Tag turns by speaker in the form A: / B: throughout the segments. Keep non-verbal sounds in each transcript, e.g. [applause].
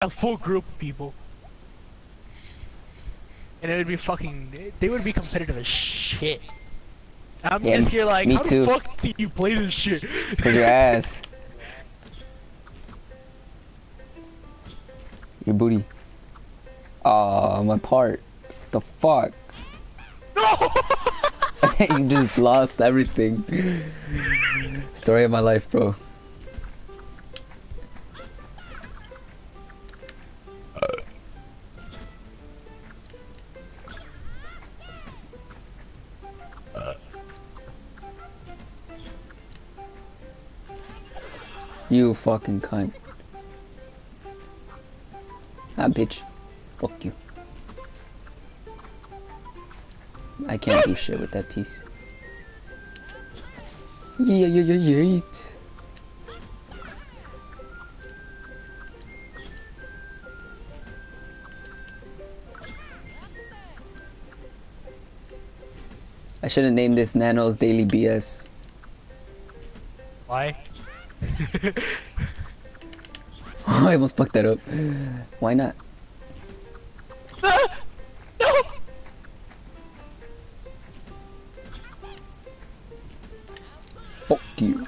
A: a full group of people. And it would be fucking, they would be competitive as shit. I'm
B: Yeah,
A: just here like,
B: me
A: how
B: too.
A: the fuck do you play this shit?
B: Cause your [laughs] ass. Your booty. Aw, my part. What the fuck?
A: No! [laughs]
B: you just lost everything. [laughs] Story of my life, bro. You fucking cunt. Ah, bitch. Fuck you. I can't do shit with that piece. Yeah, yeah, yeah, yeah. I should have named this Nano's Daily BS.
A: Why?
B: I almost fucked that up. Why not?
A: no!
B: Fuck you.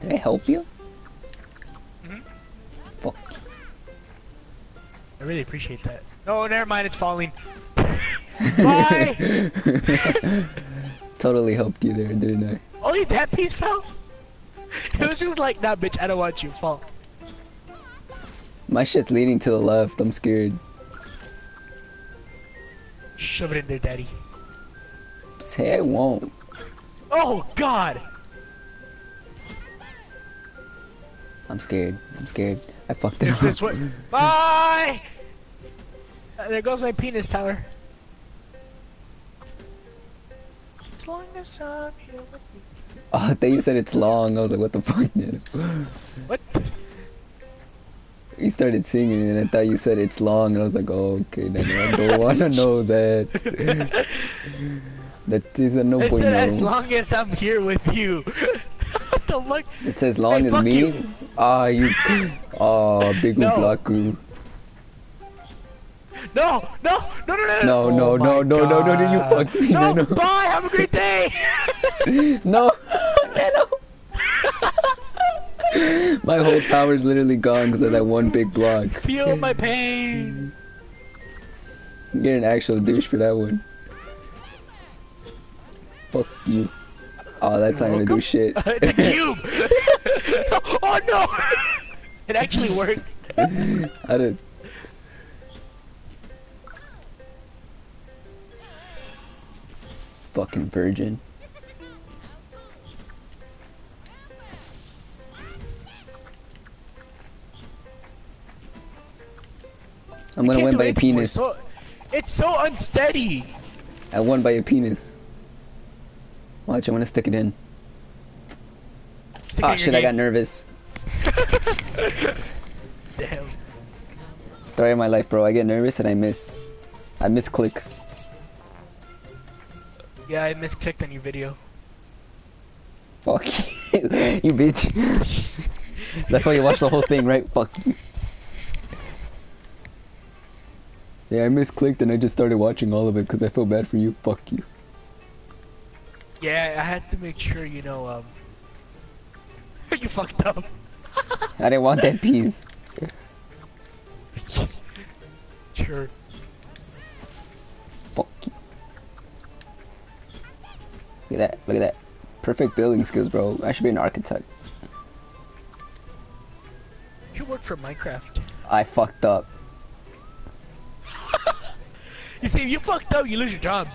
B: Did I help you?
A: Mhm.
B: Fuck.
A: I really appreciate that. No, never mind, it's falling. [laughs] Why? [laughs]
B: Totally helped you there, didn't I?
A: Only that piece fell? [laughs] It was just like, nah, bitch, I don't want you. Fall.
B: My shit's leaning to the left. I'm scared.
A: Shove it in there, daddy.
B: Say I won't.
A: Oh, God!
B: I'm scared. I'm scared. I fucked it up. [laughs]
A: Bye! Uh, there goes my penis, Tyler. As long as I'm here with you.
B: Oh, I thought you said it's long. I was like, what the fuck? dude?
A: What?
B: You started singing and I thought you said it's long and I was like, oh, okay, then I don't wanna know that. that is a no
A: I
B: point.
A: said as long as I'm here with you. [laughs] what the fuck?
B: It's as long
A: Hey,
B: as me. Ah, you. Ah, big
A: No.
B: Ublaku.
A: No, no, no, no, no,
B: No, no,
A: Oh
B: no, no, no, no, no, you fucked me,
A: No,
B: Nano.
A: bye, have a great day. [laughs]
B: No, Nano. [laughs] My whole tower's literally gone because of that one big block.
A: Feel my pain.
B: You're an actual douche for that one. Fuck you. Oh, that's not gonna do shit. [laughs]
A: it's a cube. oh no! it actually worked.
B: I did. Fucking virgin. I'm gonna win by a
A: anything for it.
B: penis.
A: So, it's so unsteady.
B: I won by a penis. Watch, I'm gonna stick it in.
A: Stick it
B: Oh
A: in
B: shit, I got nervous. [laughs]
A: Damn.
B: Story of my life, bro. I get nervous and I miss. I misclick.
A: Yeah, I misclicked on your video.
B: Fuck you, [laughs] you bitch. That's why you watch the whole thing, right? Fuck you. Yeah, I misclicked and I just started watching all of it because I feel bad for you. Fuck you.
A: Yeah, I had to make sure you know. Um, [laughs] you fucked up.
B: I didn't want that piece. [laughs]
A: Sure.
B: Fuck you. Look at that. Look at that. Perfect building skills, bro. I should be an architect.
A: You work for Minecraft.
B: I fucked up. [laughs]
A: You see, if you fucked up, you lose your job.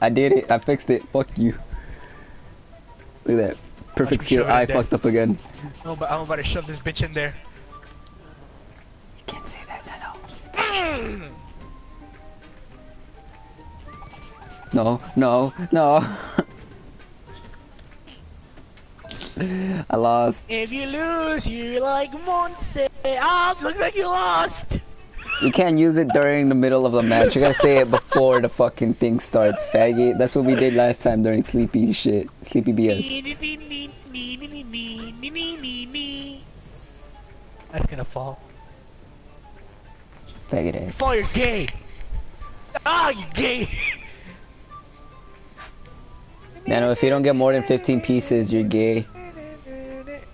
B: I did it. I fixed it. Fuck you. Look at that. Perfect skill. I
A: there.
B: fucked up again.
A: No, but I'm about to shove this bitch in there.
B: You can't say that.
A: Mm. [clears throat]
B: No, no, no. I lost.
A: If you lose, you like Monse. Ah, looks like you lost.
B: You can't use it during the middle of the match. You gotta say it before the fucking thing starts, faggot. That's what we did last time during sleepy shit. Sleepy BS.
A: That's gonna fall.
B: Faggot ass.
A: Fall, you're gay. Ah, you gay.
B: Nano, if you don't get more than 15 pieces, you're gay.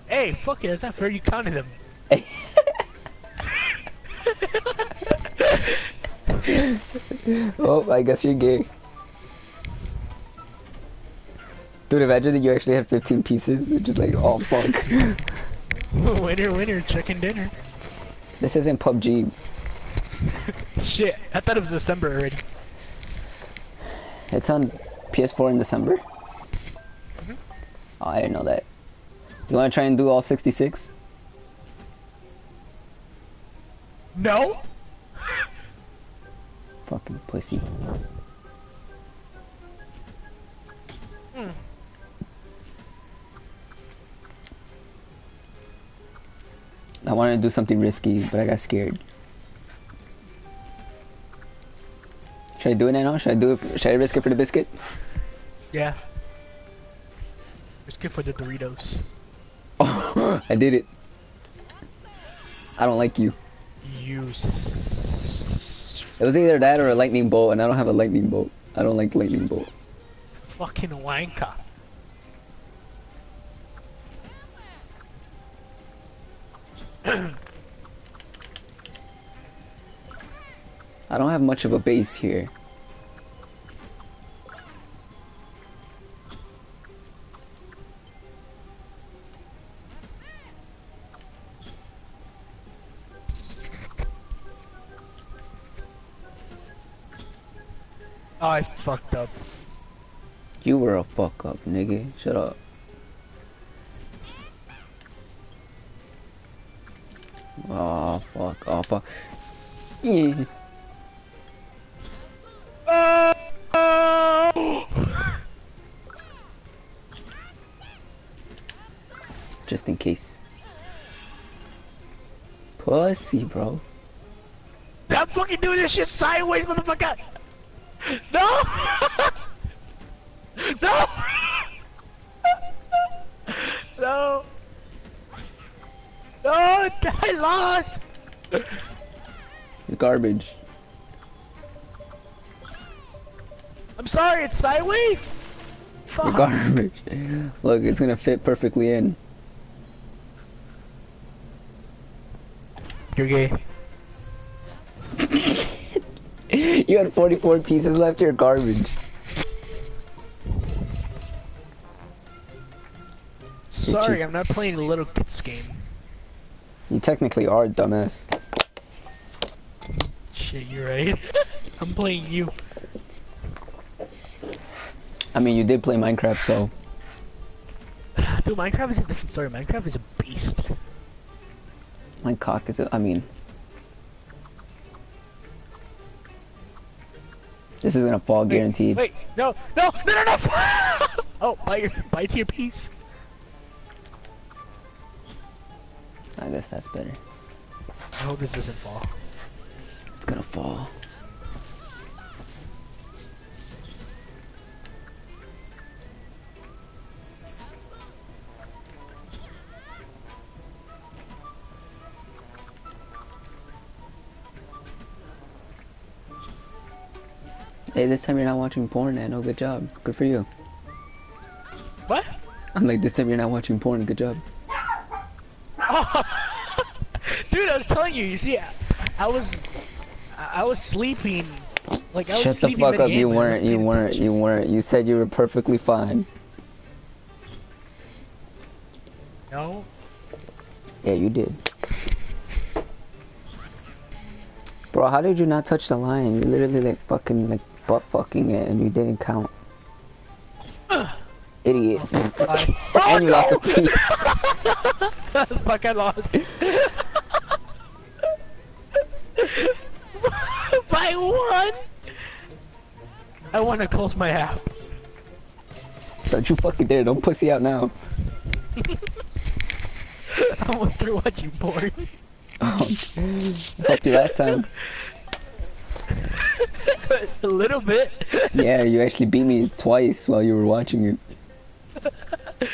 A: Hey, fuck it, that's not fair. You counted them. [laughs]
B: oh, I guess you're gay. Dude, imagine that you actually had 15 pieces. They're just like, oh fuck. [laughs]
A: winner, winner, chicken dinner.
B: This isn't PUBG. [laughs]
A: Shit, I thought it was December already.
B: It's on PS4 in December. Oh, I didn't know that. You want to try and do all 66?
A: No?
B: Fucking pussy.
A: Hmm.
B: I wanted to do something risky, but I got scared. Should I do it now? Should I do it? Should I risk it for the biscuit?
A: Yeah. For the Doritos.
B: Oh, [laughs] I did it. I don't like you.
A: You
B: It was either that or a lightning bolt, and I don't have a lightning bolt. I don't like lightning bolt.
A: fucking wanker. [clears throat]
B: I don't have much of a base here. Fuck up, nigga. Shut up. Oh fuck! Oh fuck! Yeah. Just in case. Pussy, bro.
A: I'm fucking doing this shit sideways, motherfucker! No! no! I lost!
B: Garbage.
A: I'm sorry, it's sideways!
B: You're
A: Fuck.
B: garbage. [laughs] Look, it's gonna fit perfectly in.
A: You're gay. [laughs]
B: You had 44 pieces left, you're garbage.
A: Sorry, I'm not playing the little kids game.
B: Technically are dumbass.
A: Shit, you're right. [laughs] I'm playing you.
B: I mean, you did play Minecraft, so [sighs]
A: Dude, Minecraft is a different story. Minecraft is a beast.
B: my cock is. A, I mean, this is gonna fall guaranteed.
A: Wait, no, no, no, no, no! [laughs] oh, bite your, bite to your piece.
B: That's better.
A: I hope this doesn't fall.
B: It's gonna fall. Hey, this time you're not watching porn, Nano. Good job. Good for you.
A: What?
B: I'm like, this time you're not watching porn. Good job.
A: Oh, I was telling you. You see, I, I was, I, I was sleeping. Like I was sleeping.
B: Shut the fuck up. You weren't. You weren't.
A: attention.
B: You weren't. You said you were perfectly fine.
A: No.
B: Yeah, you did. Bro, how did you not touch the line? You're literally like fucking like butt fucking it and you didn't count. [sighs] Idiot.
A: I, [laughs]
B: and you lost a [laughs] piece.
A: fuck, I lost. I want to close my app.
B: Don't you fucking dare. Don't pussy out now. [laughs]
A: I almost threw what you born.
B: Oh, helped you last time. [laughs]
A: a little bit.
B: yeah, you actually beat me twice while you were watching it. [laughs]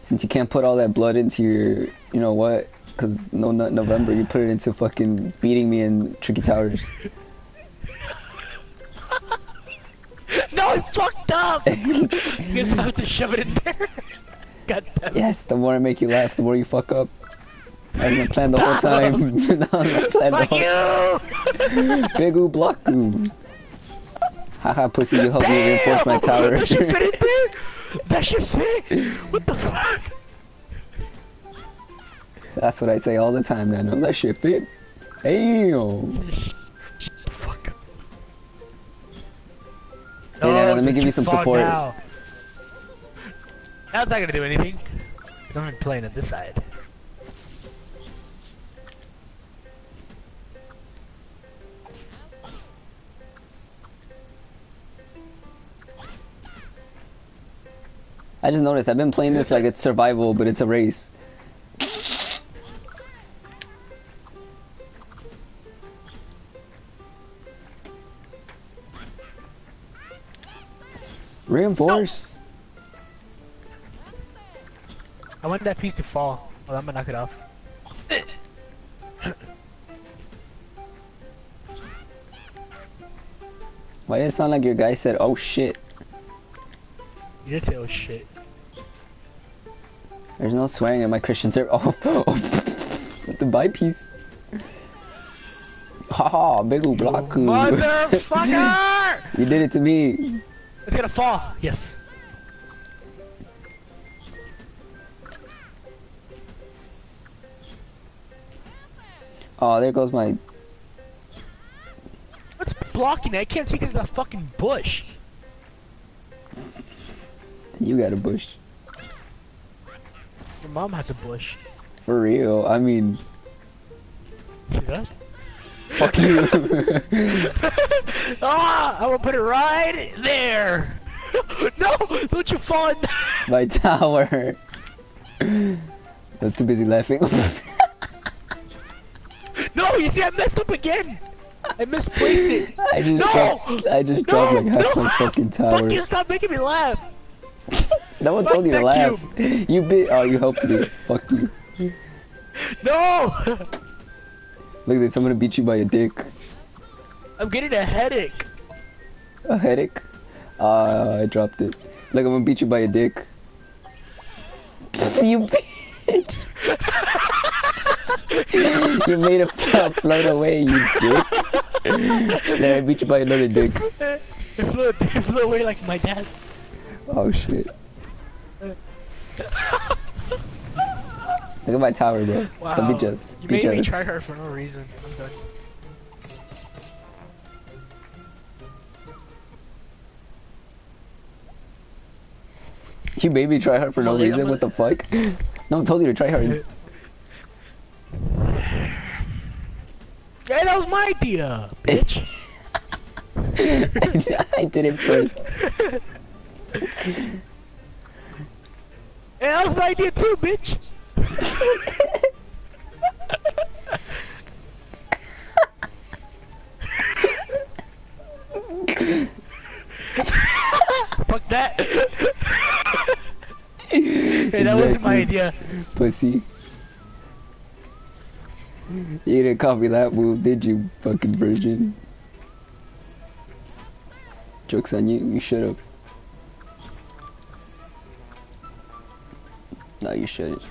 B: Since you can't put all that blood into your, you know what, because no nut November, you put it into fucking beating me in Tricky Towers. [laughs]
A: No, I fucked up! [laughs] you guys have to shove it in there. [laughs] God damn.
B: Yes, the more I make you laugh, the more you fuck up. That was my plan the whole time. that was my plan the
A: Fuck
B: whole
A: you!
B: Big oo block oo. Haha, pussy, you helped me reinforce my tower.
A: That shit fit in there? That shit fit? What the fuck?
B: That's what I say all the time, man. That shit fit. Damn.
A: Fuck.
B: Hey, Nana, let me give you some support.
A: Now. That's not gonna do anything. I'm playing at this side.
B: I just noticed I've been playing this like it's survival, but it's a race. Reinforce.
A: I want that piece to fall. Well, I'm gonna knock it off.
B: Why did it sound like your guy said, "Oh shit"?
A: You did say oh shit.
B: There's no swearing in my Christian server. [laughs] Oh, oh. the buy piece. Haha, big ol' block.
A: Motherfucker! [laughs]
B: you did it to me.
A: It's gonna fall. Yes.
B: Oh, there goes my.
A: What's blocking it? I can't see because of the fucking bush.
B: You got a bush.
A: Your mom has a bush.
B: For real. I mean,
A: She does?
B: Fuck you. [laughs]
A: ah! I will put it right there! [laughs] no! Don't you fall in [laughs]
B: my tower. I was too busy laughing.
A: No! You see, I messed up again! I misplaced it!
B: I just
A: No!
B: dropped. I just
A: No!
B: dropped like half
A: no!
B: my fucking tower.
A: Fuck you! Stop making me laugh!
B: No one
A: Fuck
B: told you to
A: that
B: laugh. You bit. Oh, you helped me. Fuck you.
A: No!
B: Look at this. I'm gonna beat you by a dick.
A: I'm getting a headache.
B: A headache. Uh, I dropped it. Look, I'm gonna beat you by a dick. you bitch. you made a fl- float away, you dick. Then I beat you by another dick.
A: It flew, it flew away like my dad.
B: Oh shit. [laughs] Look at my tower, bro. [laughs]
A: Wow.
B: Don't be jealous.
A: You
B: Be
A: made me try hard for no reason. I'm done.
B: You made me try hard for no
A: gonna-
B: reason. What the fuck? No one told you to try hard.
A: Hey, that was my idea, bitch. [laughs]
B: I did it first. [laughs]
A: hey, that was my idea too, bitch. Fuck that. [laughs] hey, that wasn't my idea.
B: Pussy. You didn't copy that move, did you, fucking virgin? Joke's on you, you should have. No, you shouldn't.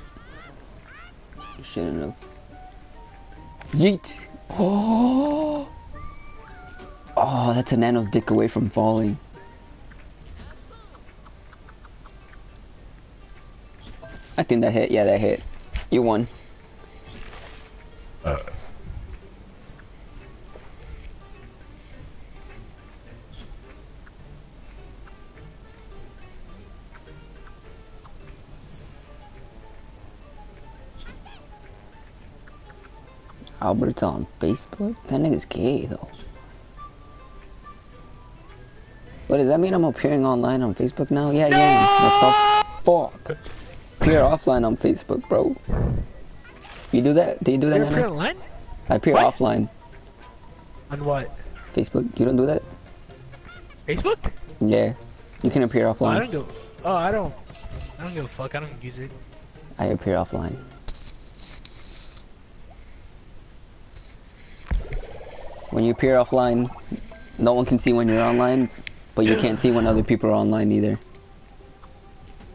B: You shouldn't have. Yeet! Oh! [gasps] Oh, that's a nano's dick away from falling. I think that hit. Yeah, that hit. You won. Uh, Albert's on Facebook? That nigga's gay, though. What does that mean? I'm appearing online on Facebook now? Yeah, yeah. What the fuck? Appear offline on Facebook, bro. You do that? Do you do that,
A: You're
B: Nana?
A: online?
B: I appear
A: What?
B: offline.
A: On what?
B: Facebook. You don't do that?
A: Facebook?
B: Yeah. You can appear
A: Oh, I
B: offline.
A: don't go. Oh, I don't. I don't give a fuck. I don't use it.
B: I appear offline. When you appear offline, no one can see when you're online, but you can't see when other people are online either.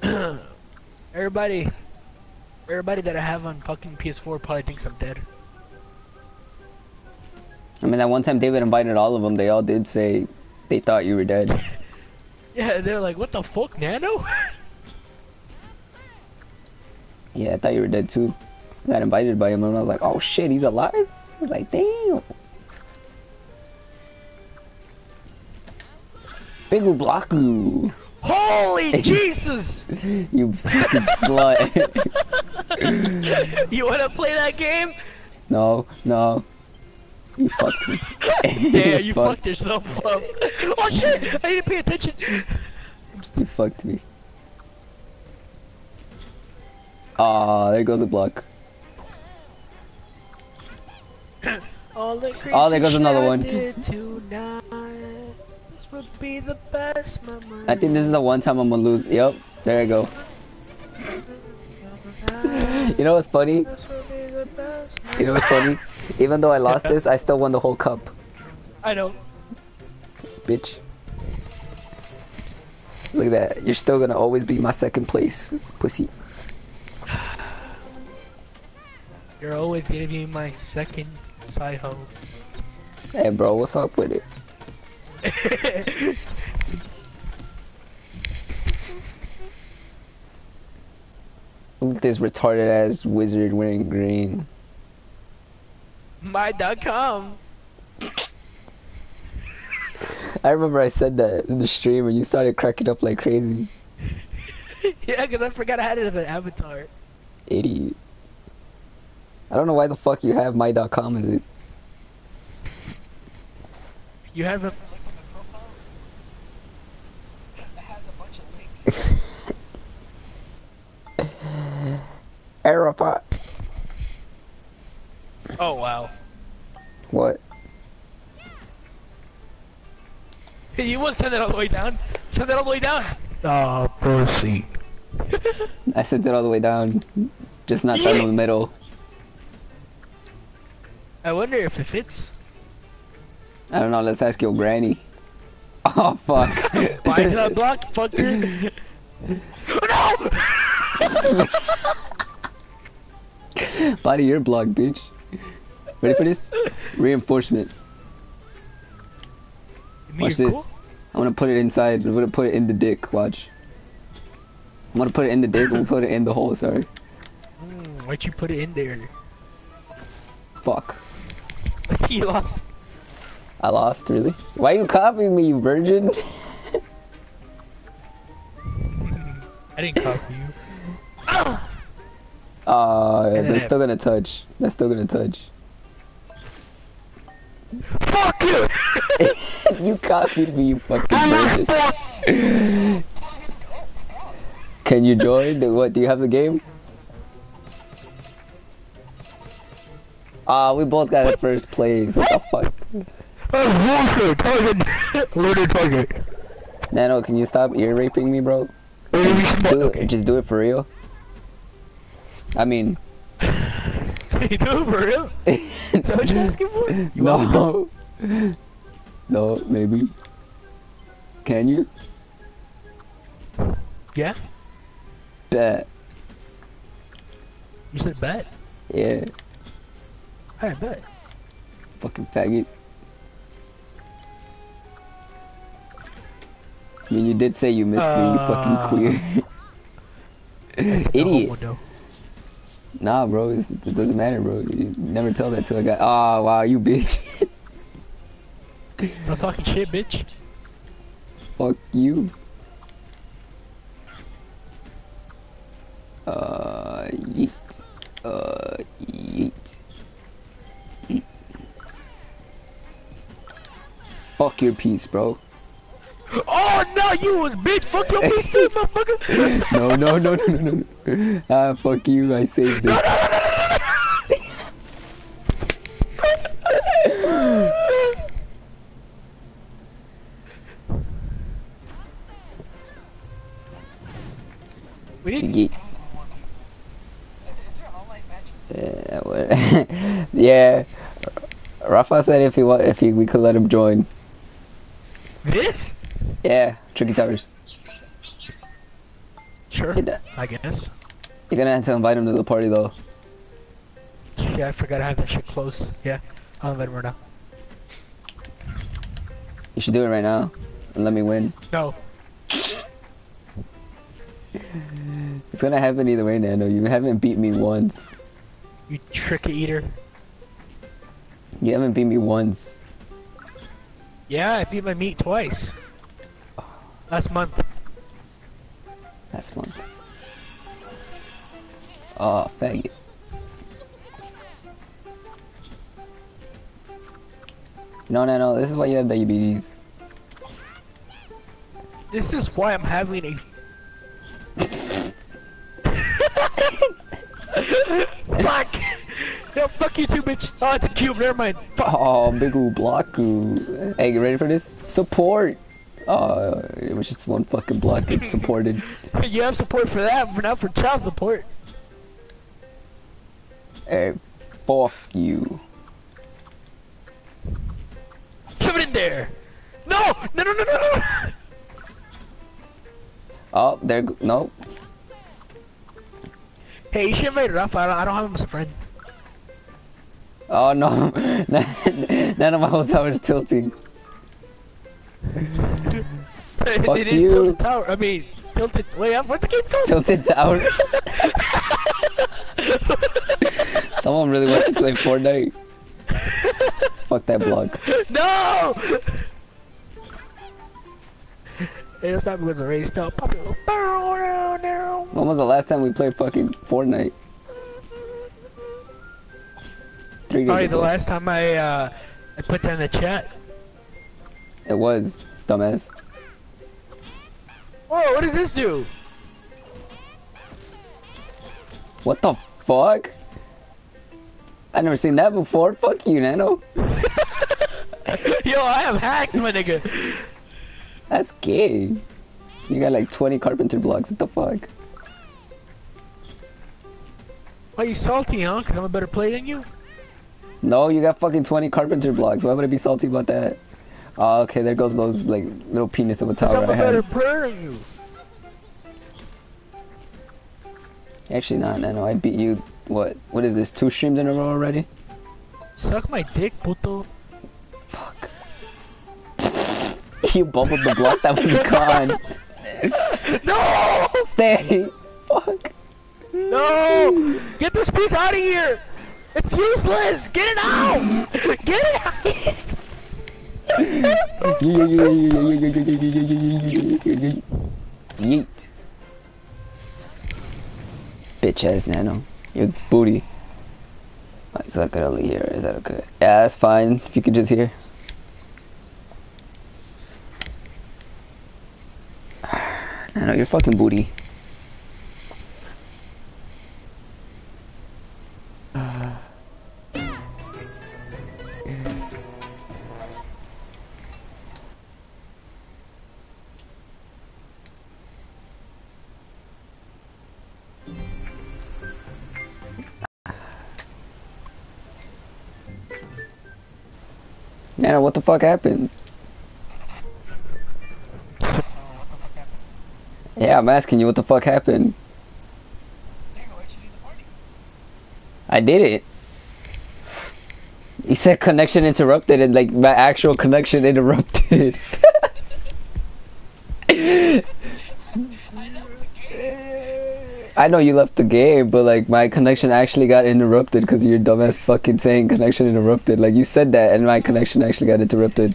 B: [clears throat]
A: Everybody, everybody that I have on fucking PS4 probably thinks I'm dead.
B: I mean, that one time David invited all of them, they all did say they thought you were dead. [laughs]
A: Yeah, they're like, what the fuck, Nano? [laughs]
B: Yeah, I thought you were dead too. I got invited by him and I was like, oh shit, he's alive? I was like, damn. Big Blocku.
A: Holy [laughs] Jesus!
B: You fucking slut. [laughs]
A: you wanna play that game?
B: no, no. You fucked me. [laughs]
A: Yeah, you
B: fucked,
A: fucked yourself up. Oh shit! I need to pay attention.
B: You fucked me. Aw, there goes a block. Oh, there goes another one.
A: Would be the best memory.
B: I think this is the one time I'm gonna lose. Yep, there I go. [laughs] You know what's funny?
A: This would be the best
B: You know what's funny? Even though I lost this, I still won the whole cup,
A: I know.
B: bitch. Look at that. You're still gonna always be my second place, pussy.
A: You're always gonna be my second side hoe.
B: Hey, bro, what's up with it? Look [laughs] at this retarded ass wizard wearing green.
A: My.com.
B: I remember I said that in the stream and you started cracking up like crazy. [laughs]
A: yeah, because I forgot I had it as an avatar.
B: Idiot. I don't know why the fuck you have my.com as it.
A: You have a. That has a bunch of links.
B: Arafat.
A: Oh wow.
B: What?
A: Hey, you want to send it all the way down? Send it all the way down. Ah, pussy. [laughs]
B: I sent it all the way down. Just not down in the middle.
A: I wonder if it fits.
B: I don't know, let's ask your granny. [laughs] Oh fuck.
A: Why did I block, fucker? [laughs] no! [laughs]
B: Body your block, bitch. Ready for this? Reinforcement. Watch this.
A: cool?
B: I'm gonna put it inside. I'm gonna put it in the dick. Watch. I'm gonna put it in the dick. I'm gonna put it in the hole. Sorry.
A: Mm, why'd you put it in there?
B: Fuck. [laughs]
A: you lost.
B: I lost. Really? Why are you copying me, you virgin? [laughs]
A: I didn't copy you.
B: Uh,
A: And then
B: that's
A: I-
B: still gonna touch. They're still gonna touch.
A: Fuck you! [laughs]
B: you copied me, you fucking virgin. Can you join? Do- What? Do you have the game? Ah, we both got it first place. What the fuck?
A: Oh, target! Loaded target.
B: Nano, can you stop ear raping me, bro?
A: Enemy
B: Do it. Just do it for real. I mean,
A: you do it for real? [laughs] Is that what you're asking for? You want me
B: no. No, maybe. Can you?
A: Yeah?
B: Bet.
A: You said bet?
B: Yeah.
A: Alright, bet.
B: Fucking faggot. I mean, you did say you missed me, you
A: Uh,
B: fucking queer. [laughs] Idiot. Nah, bro, it's, it doesn't matter, bro. You never tell that to a guy. Oh, wow, you bitch.
A: Stop talking shit, bitch.
B: Fuck you. Uh, yeet. Uh, yeet. Yeet. Fuck your piece, bro.
A: Oh no, you was bitch. Fuck your PC, [laughs] motherfucker.
B: no, no, no, no, no, no. Ah, fuck you. I saved it.
A: We
B: yeah, [laughs] yeah. Rafa said if he wa if he, we could let him join.
A: This?
B: Yeah, Tricky Towers.
A: Sure.
B: Yeah.
A: I guess.
B: You're gonna have to invite him to the party though.
A: Yeah, I forgot I have that shit close. Yeah, I'll invite him right now.
B: You should do it right now and let me win.
A: No.
B: It's gonna happen either way, Nando. You haven't beat me once.
A: You trick eater.
B: You haven't beat me once.
A: Yeah, I beat my meat twice. Last month.
B: Last month. Oh, faggot. No, no, no. This is why you have diabetes.
A: This is why I'm having a. [laughs] fuck! No, fuck you too, bitch. Oh, it's a cube. Never mind. Fuck.
B: Oh, big oo blocku. Hey, you ready for this? Support. Oh, it was just one fucking block it supported. [laughs]
A: You have support for that, but not for child support.
B: Hey, fuck you.
A: Shove it in there. No! No! No! No! No! no.
B: Oh, there. No.
A: Hey, you should invite Rafa. I don't, I don't have him as a friend.
B: Oh no. [laughs] None of my whole tower is tilting. [laughs] Fuck
A: it is
B: you.
A: Tilted Tower. I mean, Tilted. Wait, up. What's the game called?
B: Tilted towers. [laughs] Someone really wants to play Fortnite. Fuck that block.
A: no! It's not because of race. No.
B: When was the last time we played fucking Fortnite? Three days
A: Probably the last time I uh, I put that in the chat.
B: It was, dumbass.
A: Whoa, what does this do?
B: What the fuck? I never seen that before. Fuck you, Nano. [laughs]
A: Yo, I am hacked, my nigga.
B: That's gay. You got like 20 carpenter blocks. What the fuck?
A: Why you salty, huh? Cause I'm a better player than you?
B: No, you got fucking 20 carpenter blocks. Why would I be salty about that? Oh, okay, there goes those like little penis of a tower
A: I'm a
B: I
A: better player than you.
B: Actually, not, Nano. I beat you. What? What is this? Two streams in a row already?
A: Suck my dick, puto.
B: Fuck. [laughs] you bubbled the block that was gone. [laughs]
A: No!
B: Stay. Fuck.
A: No! Get this piece out of here! It's useless! Get it out! Get it out!
B: Yeet. Bitch ass nano. Your booty. Alright, so I could only hear. Is that okay? Yeah, that's fine. If you could just hear. [sighs] Nano, your fucking booty. Nano, what the fuck happened? Yeah, I'm asking you what the fuck happened. I did it. He said connection interrupted and like my actual connection interrupted. [laughs] I know you left the game, but like my connection actually got interrupted because your dumbass fucking saying connection interrupted. Like you said that and my connection actually got interrupted.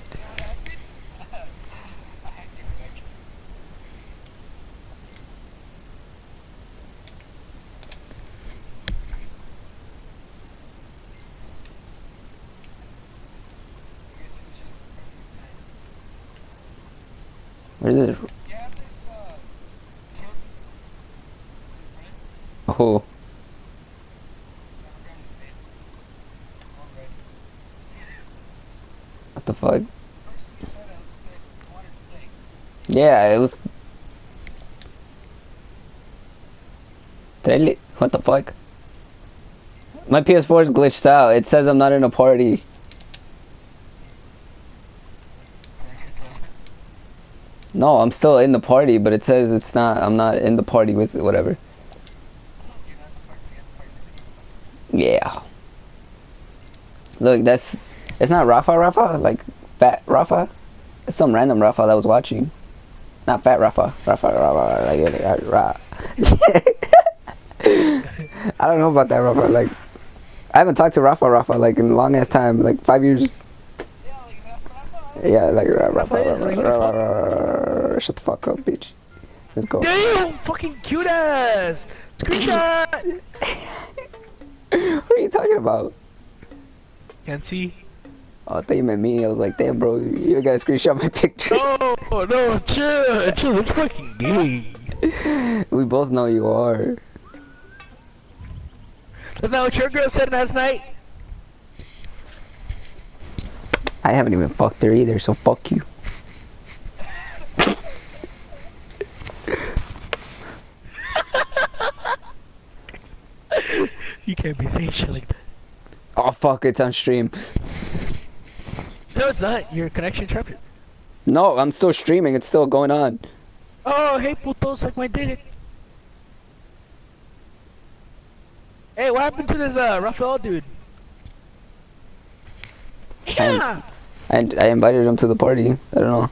B: Where's it? Oh. What the fuck? Yeah, it was. Did I li- What the fuck? My PS4 is glitched out. It says I'm not in a party. No, I'm still in the party, but it says it's not. I'm not in the party with it, whatever. Yeah. Look, that's. It's not Rafa Rafa, like Fat Rafa. It's some random Rafa that was watching. Not Fat Rafa. Rafa Rafa. Like. [laughs] I don't know about that Rafa. Like, I haven't talked to Rafa Rafa like in a long ass time, like five years. Yeah, like Rafa Rafa. Rafa, Rafa, Shut the fuck up, bitch. Let's go.
A: Damn, fucking cute ass. Screenshot.
B: what are you talking about?
A: Can't see.
B: Oh, I thought you meant me. I was like, damn, bro, you gotta screenshot my [laughs] pictures.
A: No, no, chill, chill. It's fucking gay.
B: We both know you are.
A: Not that what your girl said last night.
B: I haven't even fucked her either, so fuck you.
A: You can't be saying shit like that.
B: Oh fuck, it's on stream.
A: No, it's not. Your connection interrupted.
B: No, I'm still streaming. It's still going on.
A: Oh, hey, putos, like my dick. Hey, what happened to this, uh, Raphael dude? Yeah!
B: And I invited him to the party. I don't know.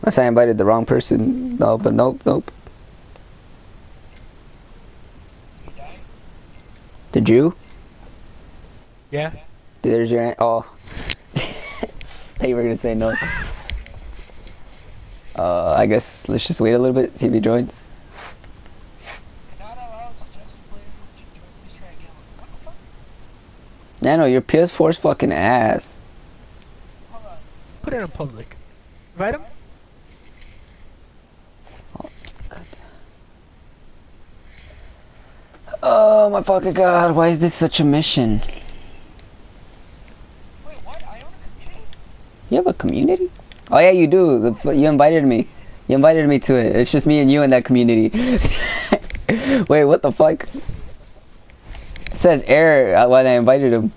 B: Unless I invited the wrong person. No, but nope, nope. Did you?
A: Yeah?
B: There's your aunt. Oh. Thought you were gonna say no. Uh, I guess let's just wait a little bit, see if he joins. Nano, your PS4's fucking ass.
A: Put it in public. Invite him?
B: Oh my fucking god, why is this such a mission?
A: Wait, what? I own a community?
B: You have a community? Oh yeah, you do. You invited me. You invited me to it. It's just me and you in that community. [laughs] Wait, what the fuck? It says error uh, when I invited him.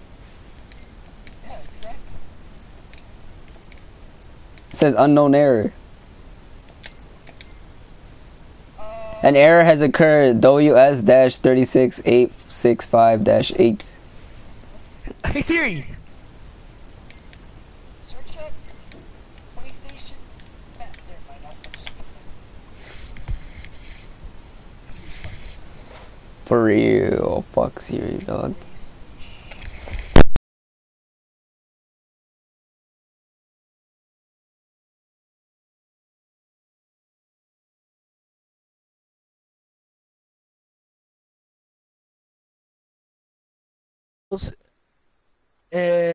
B: It says unknown error.
A: Uh,
B: An error has occurred. WS-36865-8.
A: hey Siri! Search up PlayStation. Nah, never mind, I'll search
B: For real. Fuck Siri, dog.
A: Eh,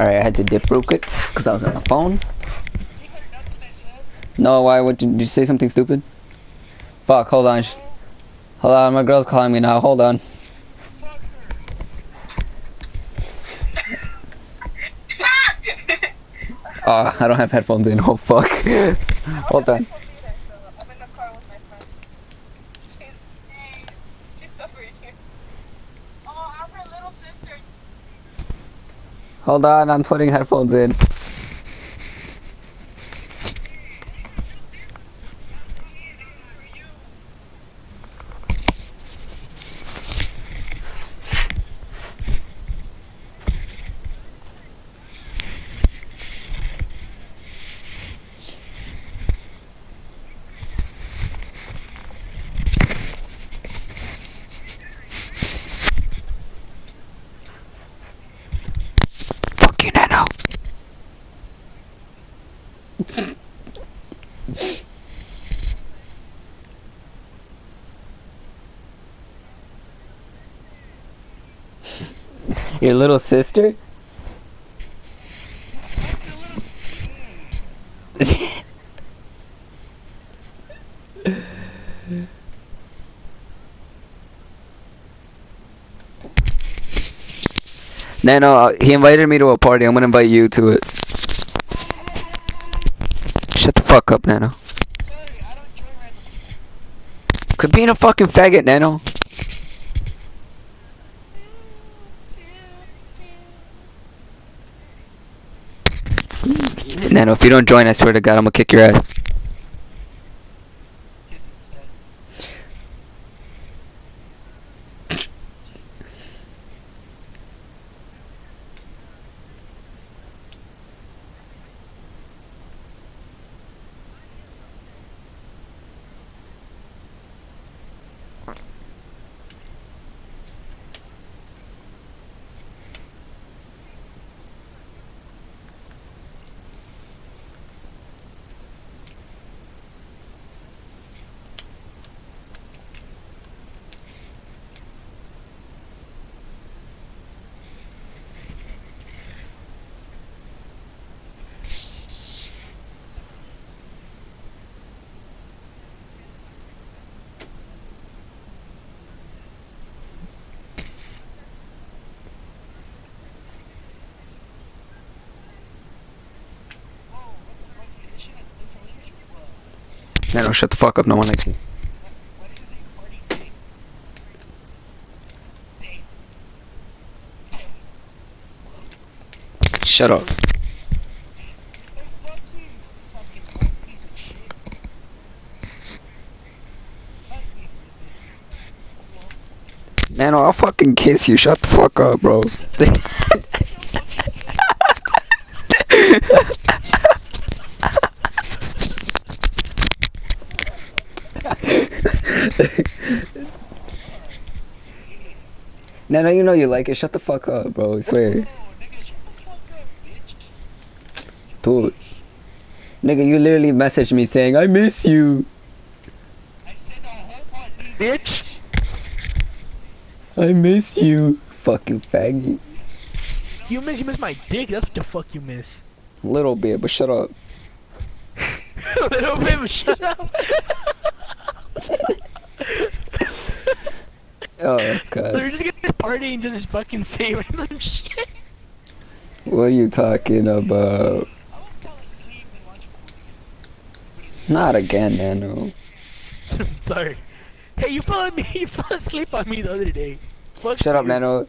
B: Alright, I had to dip real quick because I was on the phone. No, why? What did you say? Something stupid? Fuck! Hold on. Hold on, my girl's calling me now. Hold on. Oh, [laughs] I don't have headphones in. Oh fuck. [laughs] Hold on.
C: I'm in the car with my friend. She's, she's suffering here. Oh, I'm her little sister.
B: Hold on, I'm putting headphones in. Fuck you, Nano. Your little sister? [laughs] Nano, uh, he invited me to a party. I'm gonna invite you to it. Shut the fuck up, Nano. Quit being a fucking faggot, Nano. Nano, if you don't join, I swear to God, I'm gonna kick your ass. Nano, shut the fuck up. No one likes you. Shut up. Nano, I'll fucking kiss you. Shut the fuck up, bro. [laughs] Nano, you know you like it. Shut the fuck up, bro. I swear. Dude. Nigga, you literally messaged me saying, I miss you.
A: Bitch.
B: I miss you. Fucking faggy.
A: You miss you miss my dick. That's what the fuck you miss.
B: A little bit, but shut up.
A: A [laughs] little bit, but shut up. [laughs]
B: Oh,
A: They're
B: God.
A: just gonna party and just fucking [laughs] say random shit.
B: What are you talking about? Not again, Nano. [laughs]
A: Sorry. Hey, you fell on me. [laughs] You fell asleep on me the other day. Fuck
B: Shut up. Nano.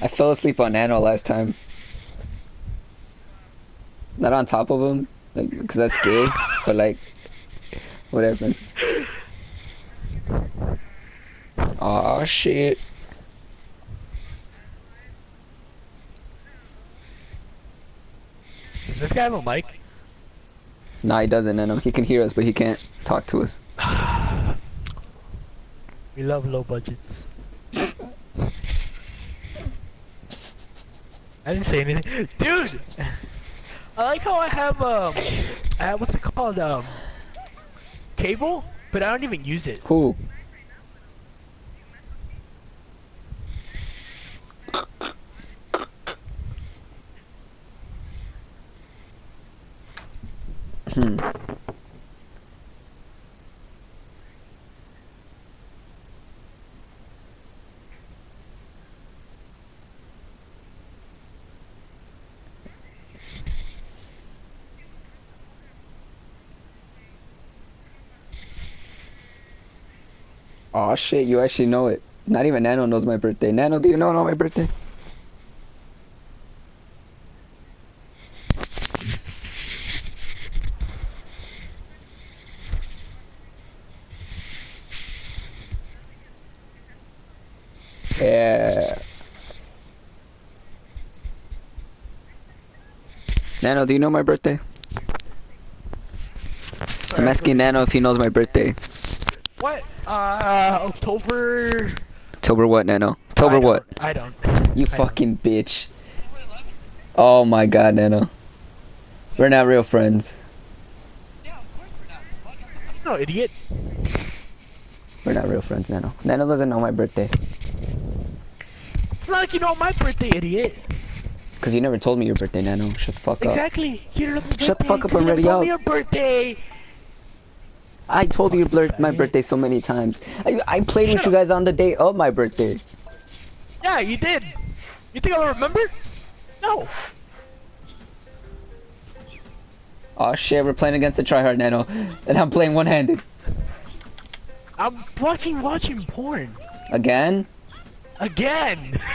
B: I fell asleep on Nano last time. Not on top of him, like, because that's gay, but like, whatever. Aw, shit.
A: Does this guy have a mic?
B: Nah, he doesn't, Nano. He can hear us, but he can't talk to us. [sighs]
A: We love low budgets. I didn't say anything, dude. I like how I have um, I have, what's it called um, cable, but I don't even use it.
B: Who? Hmm. Oh shit, you actually know it. Not even Nano knows my birthday. Nano, do you know, know my birthday? Yeah. Nano, do you know my birthday? I'm asking Nano if he knows my birthday.
A: What? Uh, October.
B: October what, Nano? October
A: I
B: what?
A: I don't.
B: You
A: I don't.
B: fucking bitch. Oh my god, Nano. We're not real friends.
A: No, idiot.
B: We're not real friends, Nano. Nano doesn't know my birthday.
A: It's not like you know my birthday, idiot.
B: Because you never told me your birthday, Nano. Shut the fuck up.
A: Exactly. You don't know
B: Shut the fuck up I'm
A: you never told
B: out.
A: me your birthday.
B: I told you blur- my birthday so many times. I, I played with you guys on the day of my birthday.
A: Yeah, you did. You think I'll remember? No.
B: Oh shit, we're playing against the tryhard Nano. And I'm playing one-handed.
A: I'm fucking watching porn.
B: Again?
A: Again. [laughs]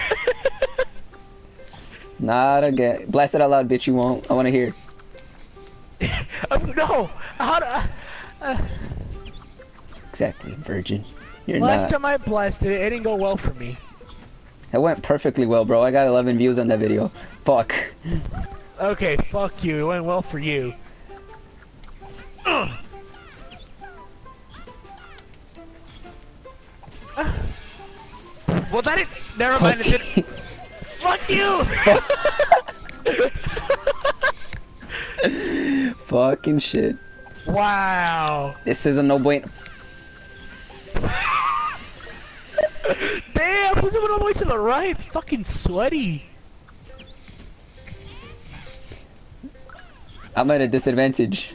B: Not again. Blast it out loud, bitch, you won't. I wanna hear.
A: um, [laughs] no. How do I... [sighs]
B: Exactly, virgin. You're
A: last
B: not.
A: time I blasted it, it didn't go well for me.
B: It went perfectly well, bro. I got 11 views on that video. Fuck.
A: Okay, fuck you. It went well for you. Ugh. Well, that is. Never mind. It
B: Pussy.
A: did. Fuck you. [laughs] [laughs]
B: Fucking shit.
A: Wow.
B: This is a no bueno.
A: Damn, who's moving all the way to the right? Fucking sweaty.
B: I'm at a disadvantage.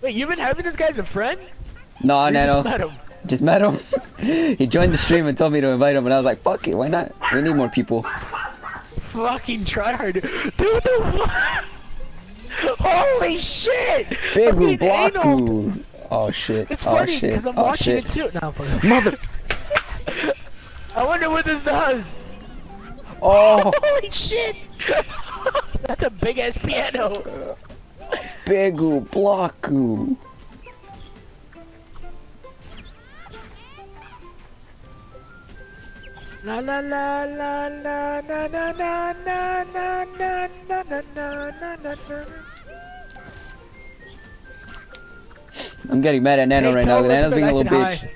A: Wait, you've been having this guy as a friend?
B: No,
A: You
B: Nano.
A: just met him.
B: Just met him. [laughs] he joined the stream and told me to invite him, and I was like, fuck it, why not? We need more people.
A: Fucking tryhard. Dude, the what? Holy shit!
B: Big. Blocku. Oh shit.
A: It's
B: oh
A: funny
B: shit.
A: because I'm
B: oh
A: watching
B: shit.
A: it too. No,
B: Mother.
A: I wonder what this does.
B: Oh,
A: Holy shit! That's a big ass piano.
B: Big Blocku.
A: La la la la la na na na na na na na na na na na
B: I'm getting mad at Nano
A: Hey,
B: right now. Nano's being a little bitch.
A: hi.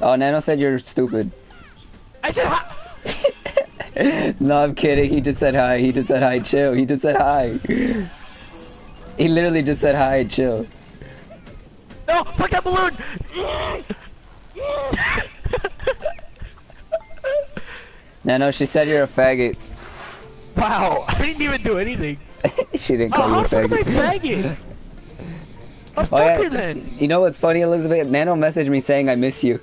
B: Oh, Nano said you're stupid.
A: I said hi. [laughs]
B: no, I'm kidding. He just said hi. He just said hi. Chill. He just said hi. He literally just said hi. Chill.
A: No, fuck that balloon.
B: Nano, she said you're a faggot.
A: wow, I didn't even do anything. [laughs]
B: she didn't
A: Oh,
B: call you
A: how
B: a
A: the fuck am I
B: faggot.
A: faggot? [laughs] Oh,
B: Oh, yeah.
A: then.
B: You know what's funny, Elizabeth? Nano messaged me saying I miss you.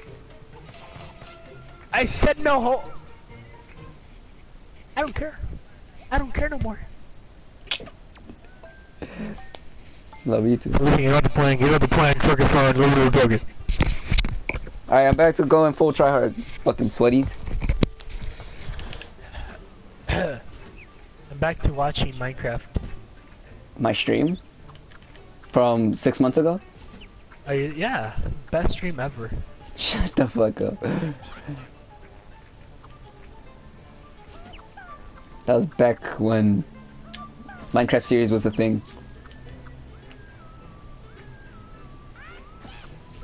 A: I said no ho- I don't care. I don't care no more.
B: Love you too.
A: Listen, get on the plane, get on the plane, fucking phone, little joking.
B: Alright, I'm back to going full try hard. Fucking sweaties. [clears throat]
A: I'm back to watching Minecraft.
B: My stream from six months ago.
A: Uh, yeah, best stream ever. [laughs]
B: Shut the fuck up. That was back when Minecraft series was a thing.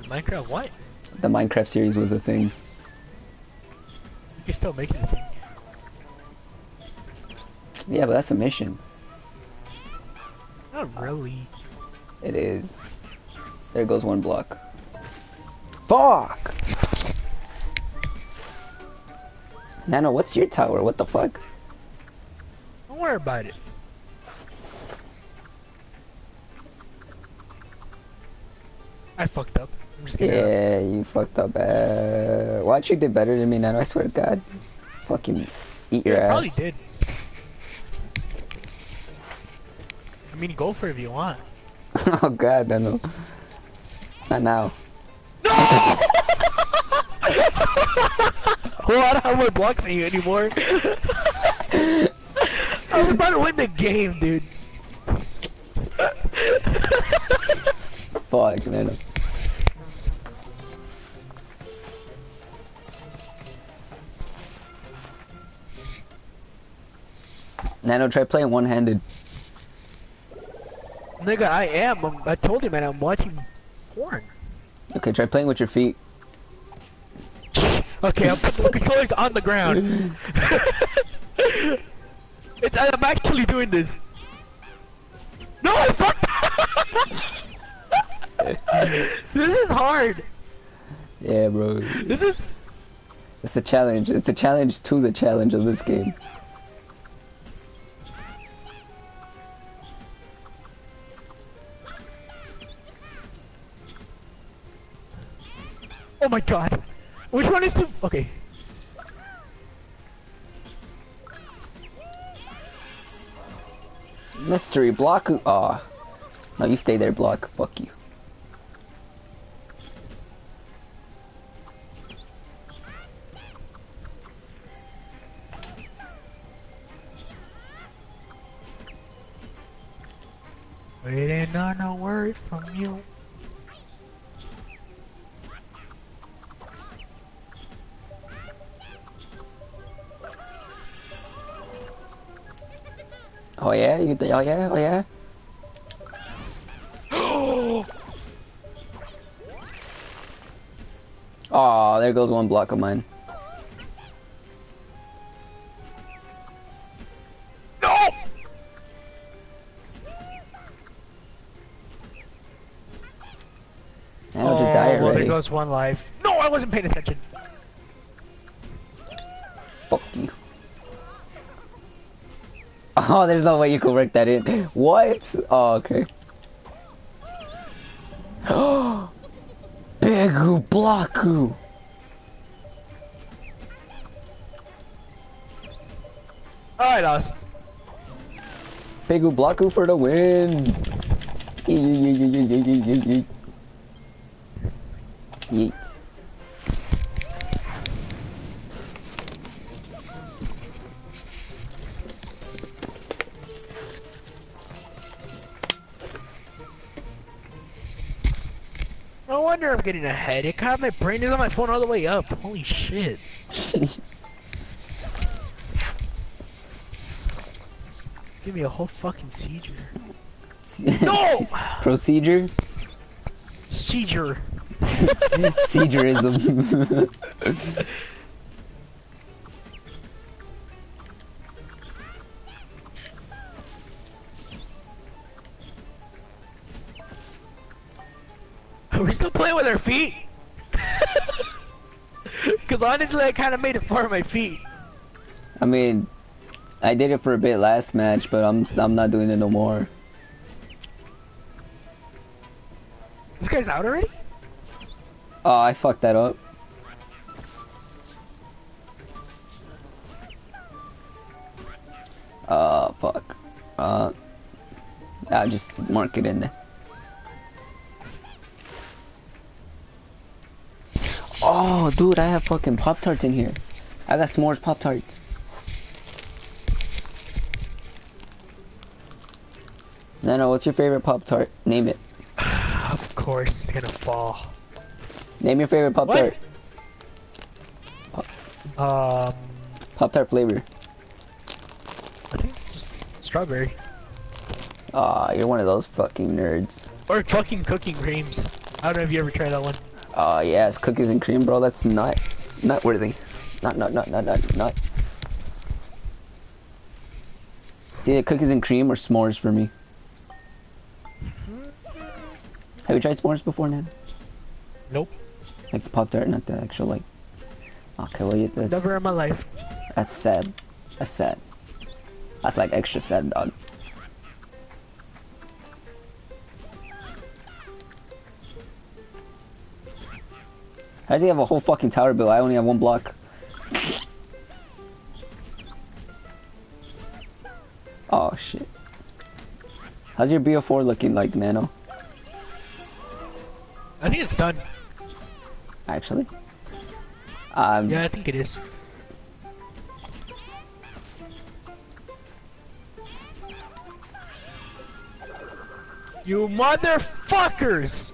A: Minecraft what?
B: The Minecraft series was a thing.
A: You can still make it a thing.
B: Yeah, but that's a mission.
A: Not really.
B: It is. There goes one block. Fuck! Nano, what's your tower? What the fuck?
A: Don't worry about it. I fucked up. I'm just kidding.
B: Yeah, you fucked up. Uh, watch you did better than me, Nano. I swear to God. Fucking eat your
A: Yeah, probably did. I mean, go for it if you want. [laughs]
B: oh God, Nano. Not now. [laughs]
A: Well, I don't have more blocks than you anymore. I was about to win the game, dude.
B: Fuck, Nano. Nano, try playing one-handed.
A: Nigga, I am. I'm, I told you, man, I'm watching porn. Okay,
B: try playing with your feet. [laughs]
A: Okay, I'll put the controllers on the ground. [laughs] it's, I'm actually doing this. No, I fucked [laughs] This is hard.
B: Yeah, bro.
A: This is...
B: It's a challenge. It's a challenge to the challenge of this game.
A: Oh my god. Which one is the... Okay.
B: Mystery block. Aw. No, you stay there, block. Fuck you.
A: Waiting on a word from you.
B: Oh yeah, you. Oh yeah, oh yeah. [gasps] Oh, there goes one block of mine.
A: No!
B: And I'll just die oh,
A: well, there goes one life. No, I wasn't paying attention.
B: Fuck you. [laughs] Oh, there's no way you could work that in. What? Oh, okay. [gasps] Bigu Blocku!
A: I lost.
B: Bigu Blocku for the win! Yeet,
A: getting a headache. God, my brain is on my phone all the way up. Holy shit. [laughs] Give me a whole fucking seizure. [laughs] No!
B: Procedure?
A: Seizure. [laughs]
B: Seizureism.
A: Honestly, I kind of made it for my feet.
B: I mean, I did it for a bit last match, but I'm I'm not doing it no more.
A: This guy's out already?
B: Oh, I fucked that up. Oh, fuck. Uh, I'll just mark it in there. Dude, I have fucking Pop Tarts in here. I got s'mores Pop Tarts. Nano, what's your favorite Pop Tart? Name it. [sighs]
A: Of course, it's gonna fall.
B: Name your favorite Pop Tart.
A: Um,
B: Pop Tart flavor.
A: I think just strawberry.
B: Aw, you're one of those fucking nerds.
A: Or fucking cooking creams. I don't know if you ever tried that one.
B: Uh, oh yes, cookies and cream, bro. That's not not worthy. Not not not not not not. It's cookies and cream or s'mores for me. Have you tried s'mores before, Nan?
A: Nope.
B: Like the pop tart, not the actual like. Okay, well you, that's
A: Never in my life.
B: that's sad. That's sad. That's like extra sad, dog. How does he have a whole fucking tower built? I only have one block. Oh shit. How's your BO4 looking like, Nano?
A: I think it's done.
B: Actually? Um,
A: Yeah, I think it is. You motherfuckers!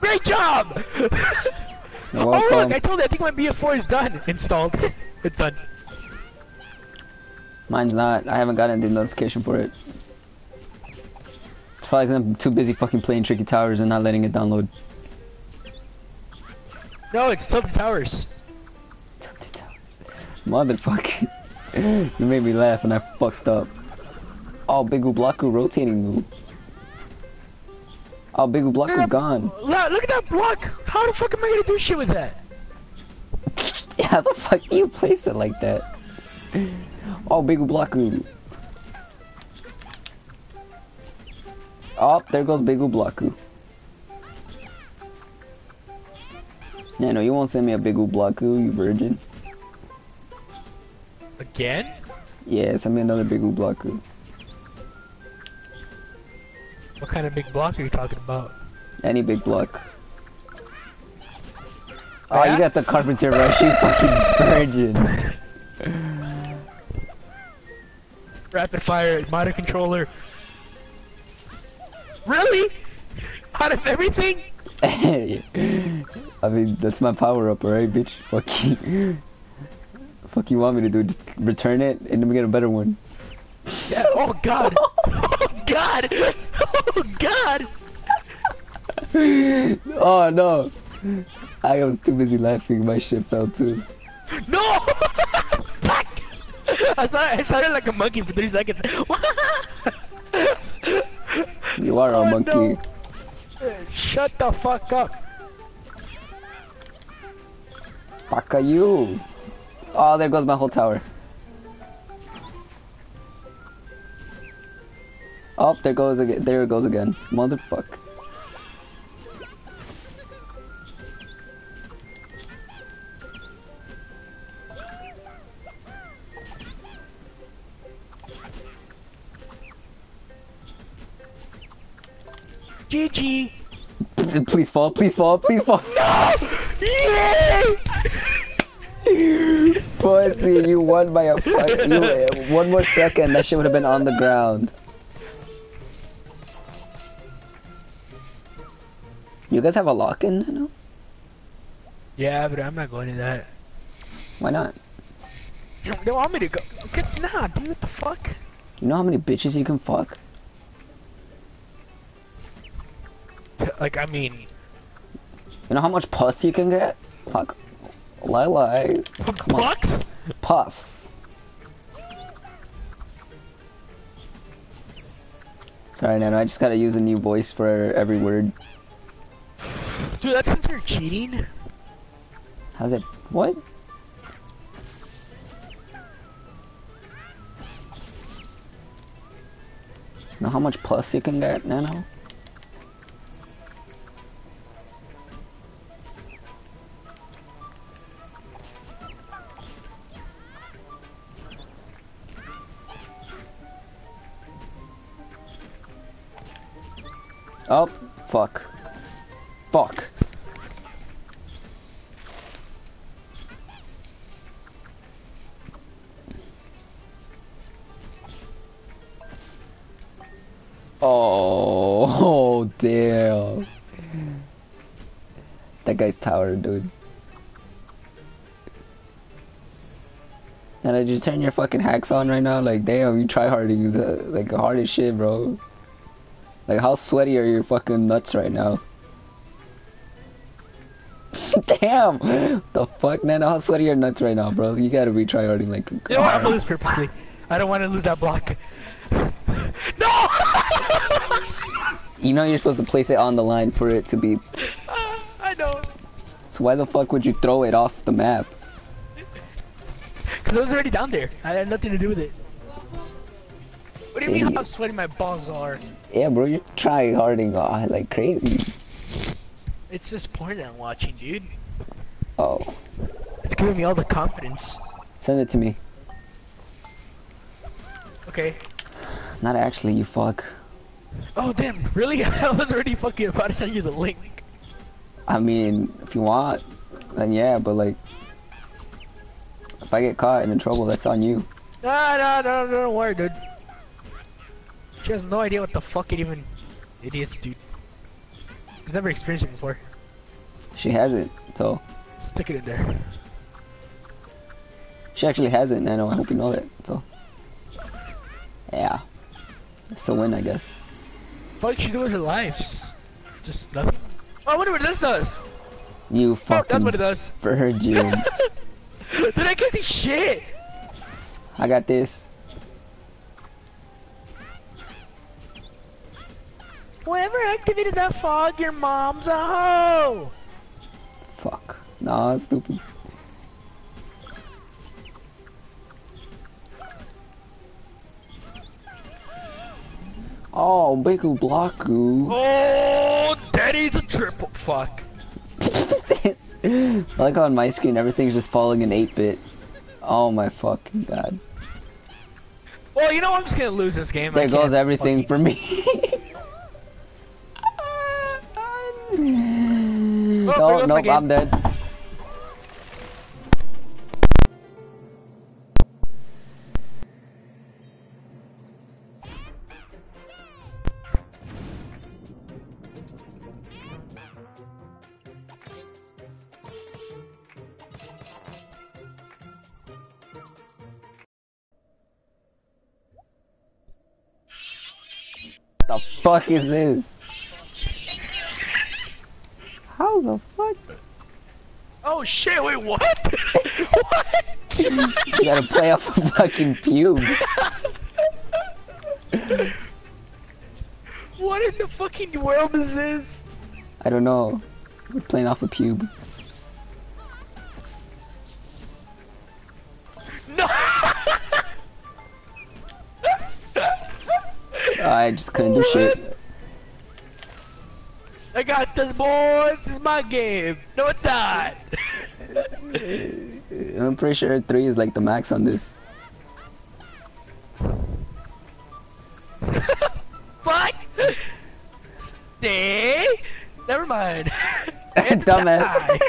A: Great job! [laughs] oh look, I told you I think my BF4 is done. [laughs] Installed. it's done.
B: Mine's not. I haven't gotten the notification for it. It's probably because I'm too busy fucking playing Tricky Towers and not letting it download.
A: No, it's Tilted Towers. Tilted Towers.
B: Motherfucker. [laughs] you made me laugh and I fucked up. Oh, Big Ublaku rotating move. Oh, Big Ublaku's gone.
A: Look, at that block! How the fuck am I gonna do shit with that? [laughs]
B: How the fuck do you place it like that? Oh, Big Ublaku. Oh, there goes Big Ublaku. Yeah, no, you won't send me a Big Ublaku, you virgin.
A: Again?
B: Yeah, send me another Big Ublaku.
A: What kind of big block are you talking about?
B: Any big block. Oh,
A: Yeah?
B: you ah. got the Carpenter Rush, you fucking virgin.
A: Rapid fire, motor controller. Really? Out of everything? [laughs]
B: I mean, that's my power up, alright, bitch? Fuck you. Fuck you want me to do? Just return it and then we get a better one.
A: Yeah. Oh god. [laughs] [laughs] oh god. Oh [laughs] god.
B: oh no! I was too busy laughing, my shit fell too.
A: No! [laughs] Fuck! I thought I sounded like a monkey for three seconds.
B: You are a
A: Oh,
B: monkey.
A: no. Shut the fuck up.
B: Fuck you! Oh, there goes my whole tower. Oh, there goes again. There it goes again. Motherfucker.
A: GG.
B: Please fall, please fall, please fall. No! [laughs]
A: Yay!
B: Pussy, you won by a fuck. You, one more second, that shit would have been on the ground. You guys have a lock in? No?
A: Yeah, but I'm not going to that.
B: Why not?
A: They want me to go. Get, nah, dude, what the fuck?
B: You know how many bitches you can fuck?
A: Like, I mean,
B: You know how much puss you can get? Fuck. Lie lie. Come on. Puss. Sorry, Nano, I just gotta use a new voice for every word.
A: Dude, that's considered cheating?
B: How's it? What? Know how much plus you can get, Nano? Oh, fuck. Fuck. Oh, oh, [laughs] damn. That guy's tower, dude. And I just turn your fucking hacks on right now. Like, damn, you try harding the like hard as shit, bro. Like, how sweaty are your fucking nuts right now? Damn, the fuck, man? How sweaty your nuts right now, bro? You gotta be try harding like.
A: You know what? I'm gonna lose purposely. I don't want to lose that block. [laughs] no!
B: You know you're supposed to place it on the line for it to be.
A: I know.
B: So why the fuck would you throw it off the map?
A: Because I was already down there. I had nothing to do with it. What do you mean
B: Idiot.
A: how sweaty my balls are?
B: Yeah, bro, you're trying harding uh, like crazy.
A: It's this porn I'm watching, dude. Giving me all the confidence.
B: send it to me.
A: Okay.
B: Not actually, you fuck.
A: Oh damn, really? [laughs] I was already fucking about to send you the link.
B: I mean, if you want, then yeah, but like, if I get caught and in trouble, that's on you.
A: No, no, no, no, don't worry, dude. She has no idea what the fuck it even idiots do. She's never experienced it before.
B: She hasn't, so
A: Stick it in there.
B: She actually hasn't. I know. I hope you know that. So, yeah, it's a win, I guess.
A: What did she do with her life? Just, just nothing. Oh, I wonder what this does.
B: You
A: Oh, that's what it does.
B: virgin.
A: Dude, [laughs] Did I can't see shit.
B: I got this.
A: Whoever activated that fog, your mom's a hoe.
B: Fuck. Nah, stupid. Oh, Baku Blocku.
A: Oh, daddy's a triple fuck.
B: I [laughs] like on my screen everything's just falling in 8-bit. Oh my fucking god.
A: Well, you know I'm just gonna lose this game.
B: There
A: I
B: goes everything
A: fucking-
B: for me. Oh, [laughs] no,
A: goes my
B: nope. I'm dead. Fuck is this? How the fuck?
A: Oh shit! Wait, what? [laughs] what?
B: You gotta play off a fucking pube.
A: what in the fucking world is this?
B: I don't know. We're playing off a pube. I just couldn't do shit.
A: I got this, boys. This is my game. No, it's not. [laughs]
B: I'm pretty sure three is like the max on this. [laughs]
A: Fuck. Stay. Never mind. [laughs]
B: Dumbass.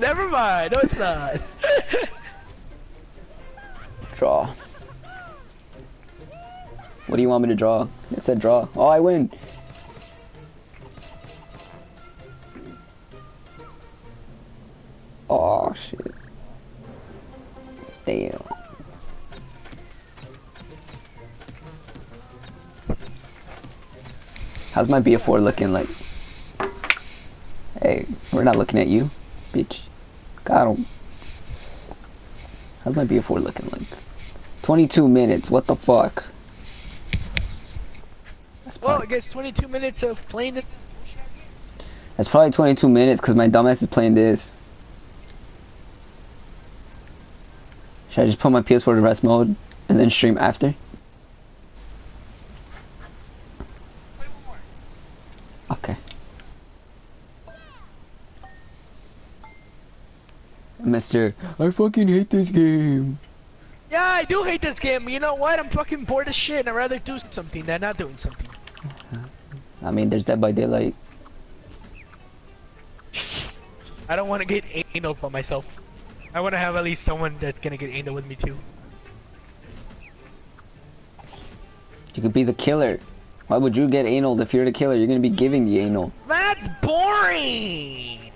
A: Never mind. No, it's not.
B: What do you want me to draw? It said draw. Oh, I win. Oh shit. Damn. How's my BF4 looking like? Hey, we're not looking at you, bitch. Got him. How's my BF4 looking like? 22 minutes, what the fuck? That's
A: well, I
B: probably,
A: guess 22 minutes of playing it.
B: that's probably 22 minutes because my dumbass is playing this. Should I just put my PS4 to rest mode and then stream after? Okay. Mister, I fucking hate this game.
A: Yeah, I do hate this game. You know what? I'm fucking bored as shit, and I'd rather do something than not doing something.
B: I mean, there's Dead by Daylight.
A: I don't want to get anal by myself. I want to have at least someone that's gonna get anal with me too.
B: You could be the killer. Why would you get anal if you're the killer? You're gonna be giving the anal.
A: That's boring.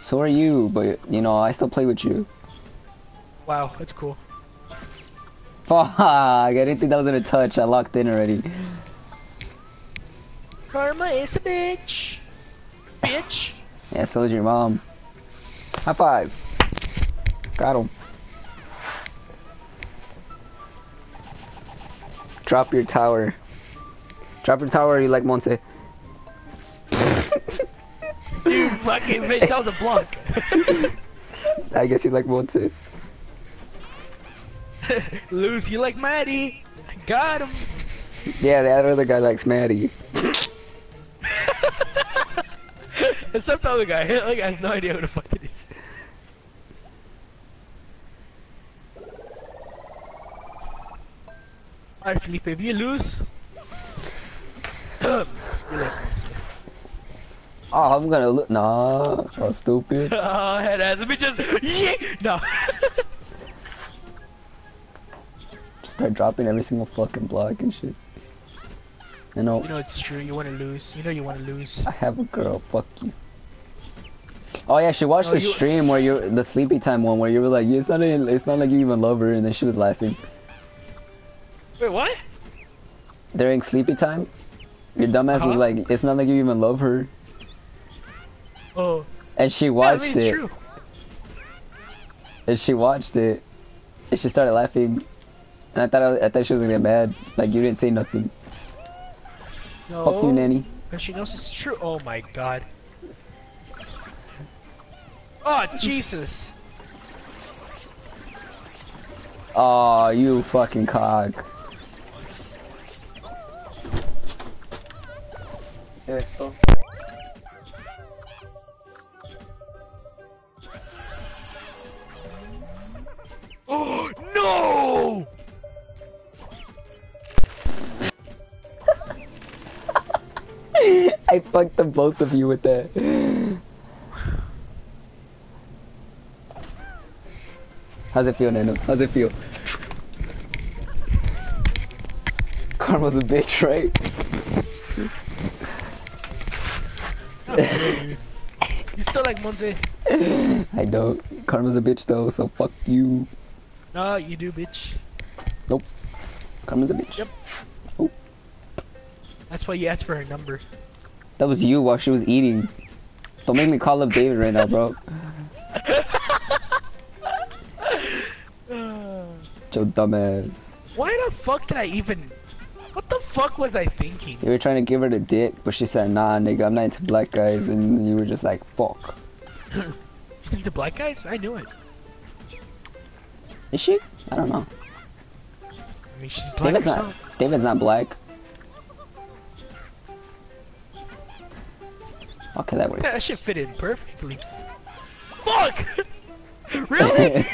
B: So are you, but you know, I still play with you.
A: Wow, that's cool.
B: Fuck, I didn't think that was gonna touch. I locked in already.
A: Karma is a bitch. Bitch.
B: Yeah, so is your mom. High five. Got him. Drop your tower. Drop your tower, you like Monte. [laughs]
A: You fucking bitch, that was a blunk. [laughs]
B: I guess you like Monte. [laughs]
A: Lose, you like Maddie. Got him.
B: Yeah, that other guy likes Maddie.
A: Except the other guy. [laughs] The guy has no idea who the fuck it is. Alright, Felipe, if you lose. [clears throat] you
B: Oh, I'm gonna look. Nah, that's stupid. [laughs]
A: oh, head ass. Let me just. Yeah! No.
B: just start dropping every single fucking block and shit. You know,
A: you know it's true. You want to lose. You know you want to lose.
B: I have a girl. Fuck you. Oh yeah, she watched
A: No,
B: the
A: you-
B: stream where you the sleepy time one where you were like, it's not it's not like you even love her, and then she was laughing
A: Wait, what?
B: during sleepy time. Your dumbass was
A: Uh-huh.
B: like, it's not like you even love her,
A: Oh,
B: and she
A: yeah, I
B: watched
A: mean, it's
B: it,
A: true.
B: and she watched it, and she started laughing, and I thought I, I thought she was gonna get mad, like you didn't say nothing.
A: No,
B: Fuck you, nanny.
A: Because she knows it's true. Oh my god. Oh, Jesus.
B: Oh, you fucking cock. [gasps]
A: Oh,
B: I fucked the both of you with that. How's it feel, Nano? How's it feel? Karma's a bitch, right?
A: You still like Monze?
B: I don't. Karma's a bitch though, so fuck you.
A: No, you do, bitch.
B: Nope. Karma's a bitch.
A: Yep. That's why you asked for her number.
B: That was you while she was eating. Don't make me call up David right now, bro. [sighs] Joe dumbass.
A: Why the fuck did I even... What the fuck was I thinking?
B: You were trying to give her the dick, but she said, nah, nigga, I'm not into black guys, and you were just like, fuck. [clears throat]
A: Think the black guys? I knew it.
B: Is she? I don't know.
A: I mean, she's black
B: David's
A: herself.
B: not. David's not black. Okay, that works.
A: Yeah, that shit fit in perfectly. Fuck! [laughs] really?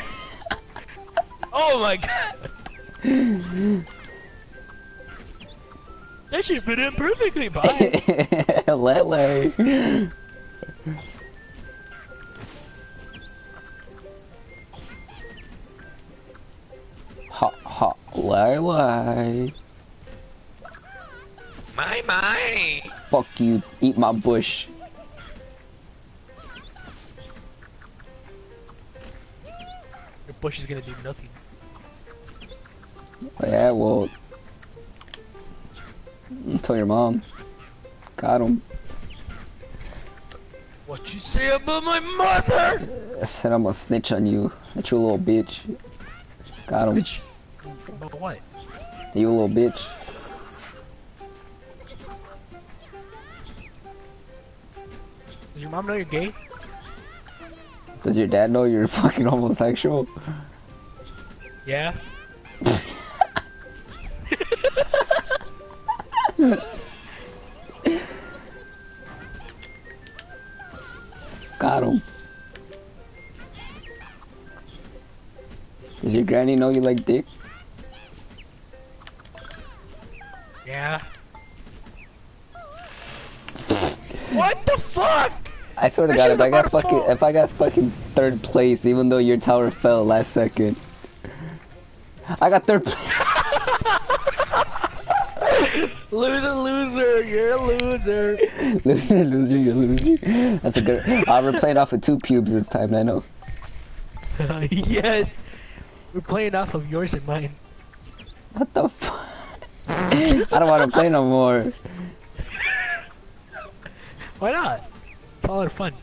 A: [laughs] oh my god. That should fit in perfectly, bye. [laughs]
B: Lele. Ha ha, Lele.
A: my, my.
B: Fuck you, eat my bush.
A: Bush is gonna do nothing.
B: Yeah, well. Tell your mom. Got him.
A: What you say about my mother?
B: I said I'm gonna snitch on you. That you little bitch. Got him.
A: Bitch. What?
B: You little bitch.
A: Does your mom know you're gay?
B: Does your dad know you're [laughs] fucking homosexual?
A: Yeah. [laughs]
B: Got him. Does your granny know you like dick?
A: Yeah. [laughs] what the fuck?
B: I swear to God, if I got fucking, if I got fucking third place, even though your tower fell last second, I got third place. [laughs]
A: Loser, loser, you're a loser.
B: loser, loser, you're a loser. That's a good. Uh, we're playing off of two pubes this time. I know. [laughs]
A: yes. We're playing off of yours and mine.
B: What the fuck? I don't want to play no more.
A: Why not? It's all fun.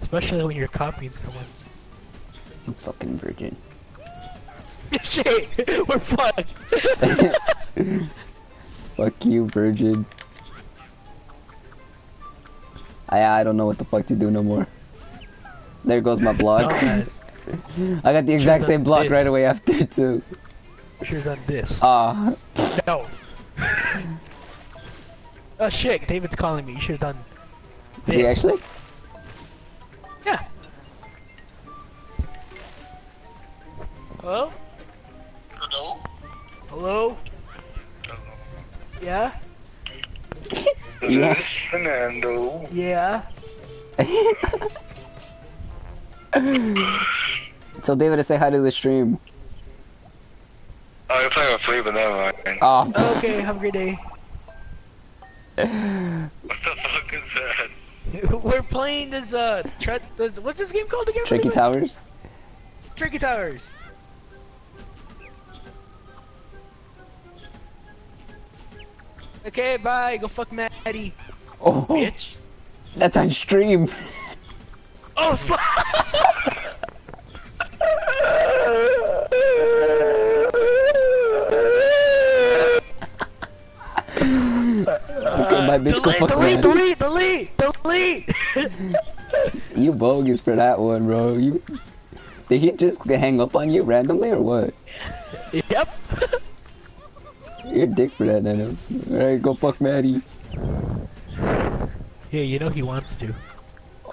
A: Especially when you're copying someone.
B: I'm fucking virgin. [laughs]
A: Shit, we're fucked. [laughs]
B: Fuck you, virgin. I I don't know what the fuck to do no more. There goes my block.
A: Dumbass. [laughs]
B: I got the exact same block
A: this.
B: right away after too.
A: Should've done this.
B: Ah,
A: No. Oh shit, David's calling me. You should've done
B: is he actually?
A: Yeah. Hello? Hello? Yeah? [laughs]
D: This
B: Yeah.
D: is Fernando.
A: Yeah?
B: so David, to say hi to the stream.
D: Oh, you're playing with Flea, but never mind.
B: Oh,
A: Okay, have a great day.
D: What the fuck is that? [laughs]
A: We're playing this, uh, tre- this, what's this game called again?
B: Tricky Towers.
A: Tricky Towers. Okay, bye. Go fuck Maddie,
B: Oh,
A: bitch.
B: that's on stream. [laughs]
A: Oh, [laughs]
B: Okay, my bitch, go
A: delete,
B: fuck
A: delete, delete, delete, delete. [laughs]
B: You bogus for that one, bro. You did he just hang up on you randomly or what?
A: yep.
B: You're a dick for that, Nano. Alright, go fuck Maddie.
A: Yeah, you know he wants to.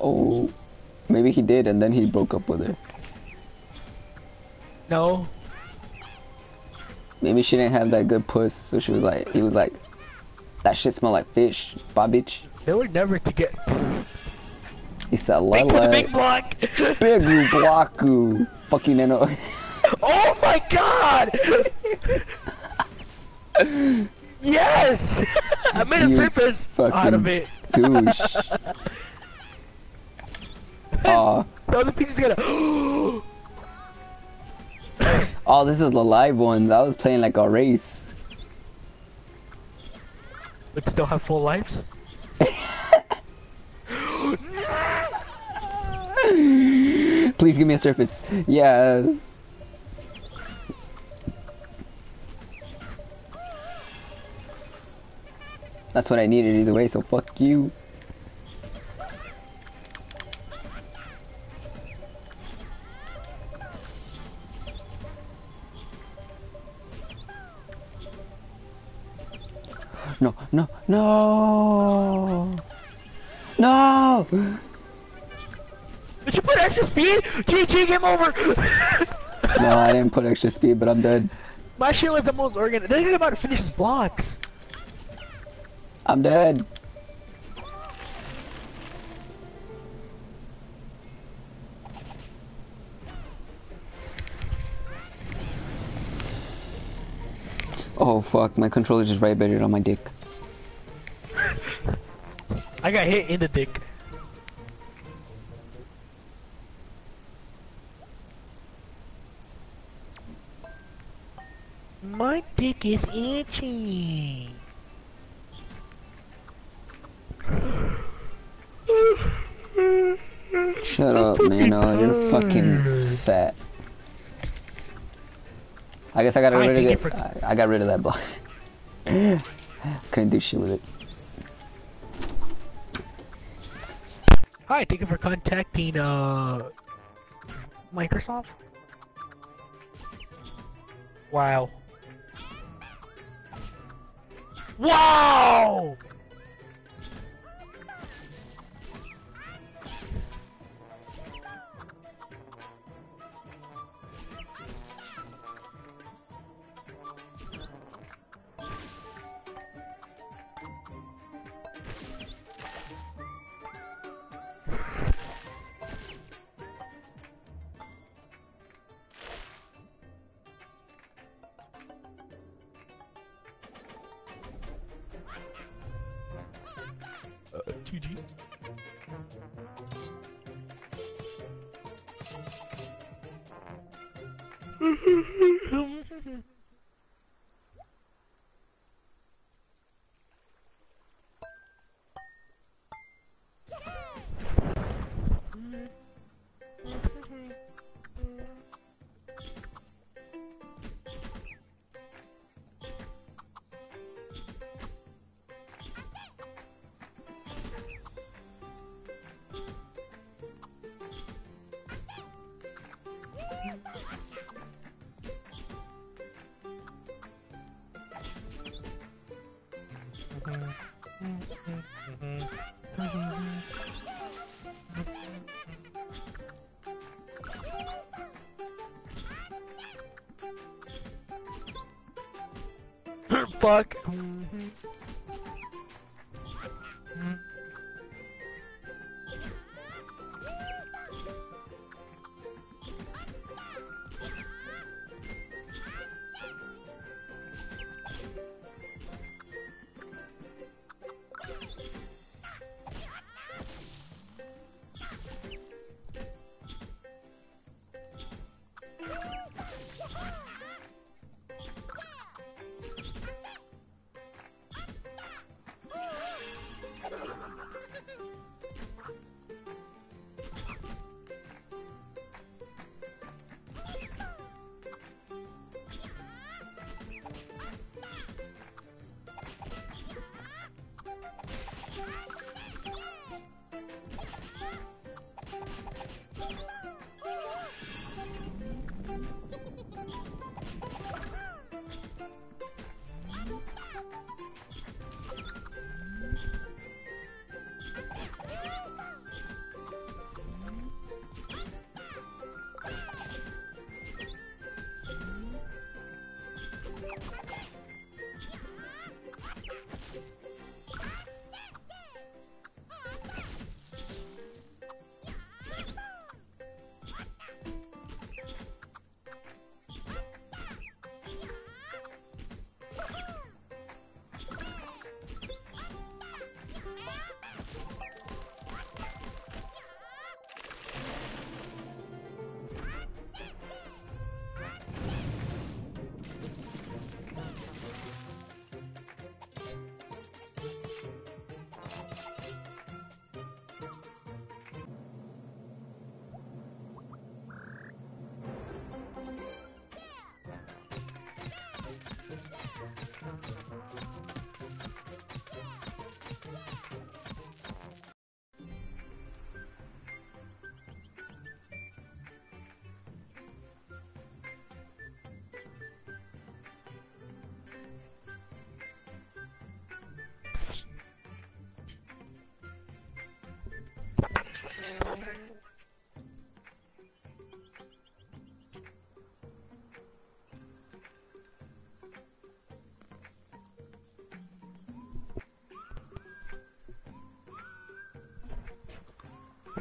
B: Oh, maybe he did, and then he broke up with her.
A: No.
B: Maybe she didn't have that good puss, so she was like, he was like, that shit smell like fish, Babich.
A: They were never to get.
B: He said,
A: for big
B: Lala,
A: block.
B: big [laughs] blocku, fucking Nano.
A: oh my god! yes! [laughs] I made a surface out of it.
B: douche. [laughs] Aw.
A: The other piece is gonna. [gasps]
B: Oh, this is the live one. I was playing like a race.
A: But still have full lives? [laughs]
B: Please give me a surface. Yes. That's what I needed either way, so fuck you. No, no!
A: Did you put extra speed? GG, game over! [laughs]
B: No, I didn't put extra speed, but I'm dead.
A: My shit was the most organized. They're about to finish his blocks.
B: I'm dead. Oh fuck, my controller just vibrated on my dick.
A: I got hit in the dick. My dick is itchy.
B: Shut up, Nano. You're fucking fat. I guess I got rid of
A: thank
B: it. I, I got rid of that block. [laughs] Couldn't do shit with it.
A: Hi, thank you for contacting uh Microsoft. Wow. Wow! Come on. Fuck.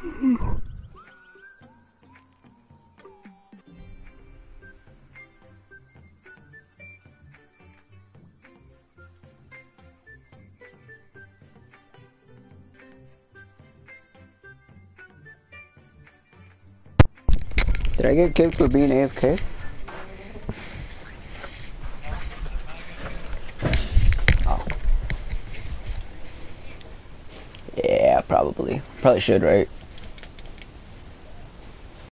A: Mm-hmm.
B: Did I get kicked for being AFK? Oh. Yeah, probably. Probably should, right?